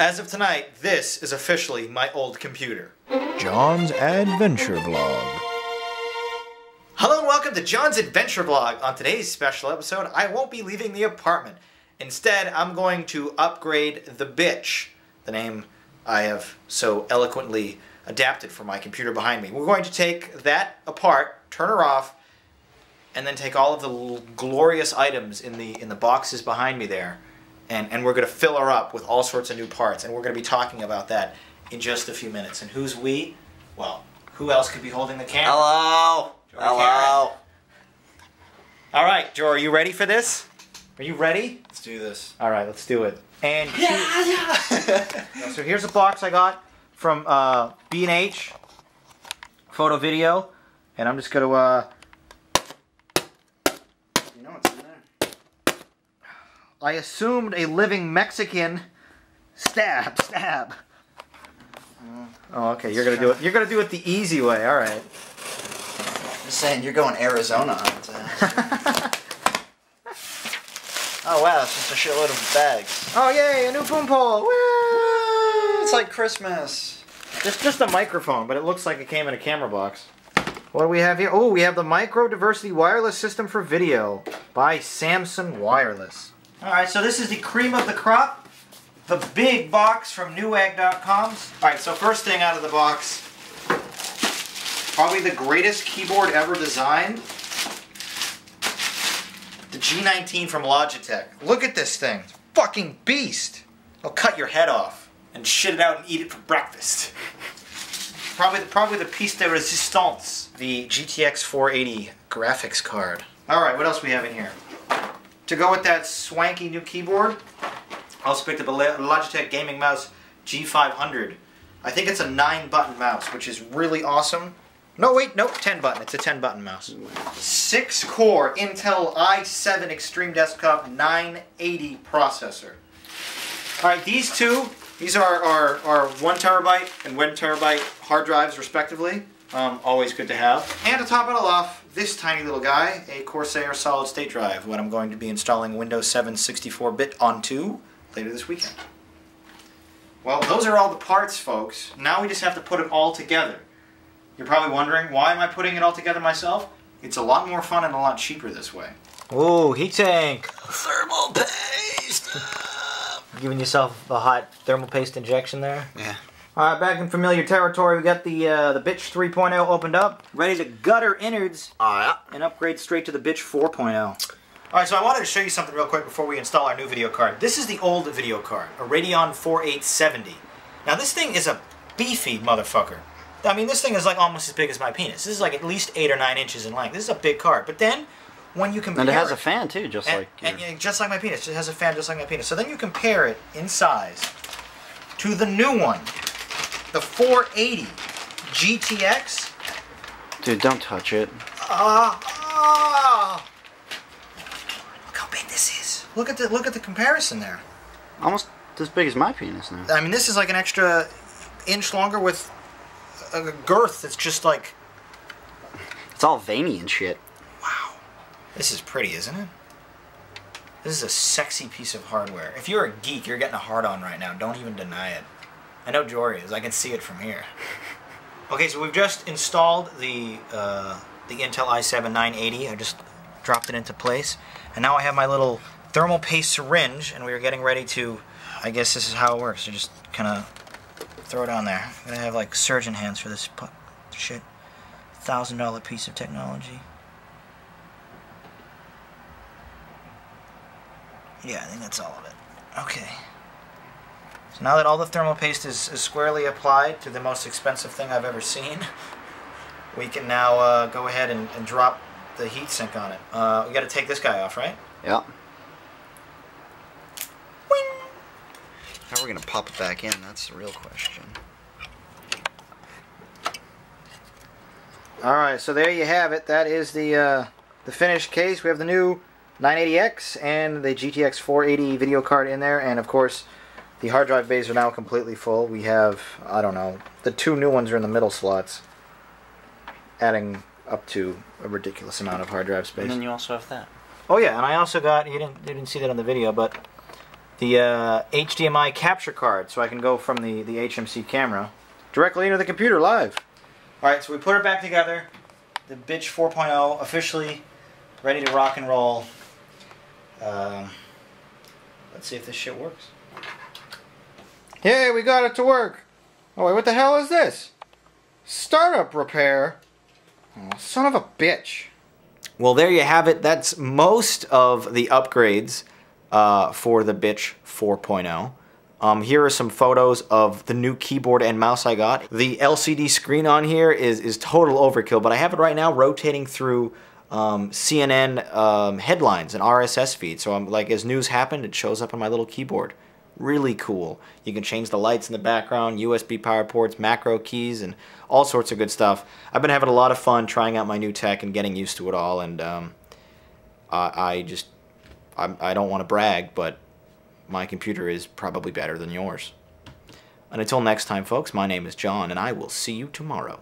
As of tonight, this is officially my old computer. Jon's Adventure Vlog. Hello and welcome to Jon's Adventure Vlog. On today's special episode, I won't be leaving the apartment. Instead, I'm going to upgrade the bitch, the name I have so eloquently adapted for my computer behind me. We're going to take that apart, turn her off, and then take all of the glorious items in the in the boxes behind me there, and and we're going to fill her up with all sorts of new parts, and we're going to be talking about that in just a few minutes. And who's we? Well, who else could be holding the camera? Hello. Joey Hello. All right, Joe, are you ready for this? Are you ready? Let's do this. All right, let's do it. And so here's a box I got from uh, B&H Photo Video, and I'm just gonna. Uh, You know what's in there? I assumed a living Mexican. Stab, stab. Oh, okay. You're gonna do it. You're gonna do it the easy way. All right. Just saying, you're going Arizona on it. oh wow, it's just a shitload of bags. oh yay! A new boom pole. Woo! It's like Christmas. Just just a microphone, but it looks like it came in a camera box. What do we have here? Oh, we have the Micro Diversity Wireless System for Video by Samsung Wireless. All right, so this is the cream of the crop, the big box from Newegg.com. All right, so first thing out of the box, probably the greatest keyboard ever designed. The G19 from Logitech. Look at this thing. Fucking beast. I'll cut your head off and shit it out and eat it for breakfast. Probably, probably the piece de resistance, the GTX 480 graphics card. All right, what else we have in here? To go with that swanky new keyboard, I also picked up a Logitech gaming mouse G500. I think it's a nine-button mouse, which is really awesome. No, wait, nope, 10 button. It's a 10 button mouse. Six core Intel i7 Extreme Desktop 980 processor. All right, these two, these are our, our one terabyte and one terabyte hard drives, respectively. Um, always good to have. And to top it all off, this tiny little guy, a Corsair solid state drive, what I'm going to be installing Windows 7 64-bit onto later this weekend. Well, those are all the parts, folks. Now we just have to put it all together. You're probably wondering, why am I putting it all together myself? It's a lot more fun and a lot cheaper this way. Ooh, heat tank. Thermal paste. Giving yourself a hot thermal paste injection there. Yeah. All right, back in familiar territory, we got the uh, the bitch 3.0 opened up, ready to gutter innards yeah. and upgrade straight to the bitch 4.0. All right, so I wanted to show you something real quick before we install our new video card. This is the old video card, a Radeon 4870. Now this thing is a beefy motherfucker. I mean, this thing is like almost as big as my penis. This is like at least eight or nine inches in length. This is a big card. But then, when you compare And it has a fan too, just and, like and, your- yeah, just like my penis. It has a fan just like my penis. So then you compare it in size to the new one, the 480 GTX. dude. Don't touch it. Ah, ah. Look how big this is. Look at the look at the comparison there. Almost as big as my penis now. I mean, this is like an extra inch longer with a girth that's just like It's all veiny and shit. wow. This is pretty, isn't it? This is a sexy piece of hardware. If you're a geek, you're getting a hard on right now. Don't even deny it. I know Jory is. I can see it from here. Okay, so we've just installed the uh, the Intel i7 980. I just dropped it into place, and now I have my little thermal paste syringe, and we are getting ready to. I guess this is how it works. You just kind of throw it on there. I'm gonna have like surgeon hands for this shit. Thousand dollar piece of technology. Yeah, I think that's all of it. Okay. So now that all the thermal paste is, is squarely applied to the most expensive thing I've ever seen, we can now uh, go ahead and, and drop the heatsink on it. Uh, we got to take this guy off, right? Yeah. How are we gonna pop it back in? That's the real question. All right, so there you have it. That is the uh, the finished case. We have the new 980X and the GTX 480 video card in there, and of course, the hard drive bays are now completely full. We have I don't know the two new ones are in the middle slots, adding up to a ridiculous amount of hard drive space. And then you also have that. Oh yeah, and I also got you didn't you didn't see that on the video, but the uh, HDMI capture card so I can go from the, the HMC camera directly into the computer live. Alright, so we put it back together. The Bitch 4.0 officially ready to rock and roll. Um, let's see if this shit works. Hey, we got it to work. Oh wait, what the hell is this? Startup repair. Oh, son of a bitch. Well, there you have it. That's most of the upgrades uh, for the Bitch 4.0. Um, here are some photos of the new keyboard and mouse I got. The LCD screen on here is, is total overkill, but I have it right now rotating through um, CNN um, headlines and RSS feed. So I'm like, as news happened, it shows up on my little keyboard. Really cool. You can change the lights in the background, USB power ports, macro keys, and all sorts of good stuff. I've been having a lot of fun trying out my new tech and getting used to it all, and um, I, I just, I'm, I don't want to brag, but my computer is probably better than yours. And until next time, folks, my name is Jon, and I will see you tomorrow.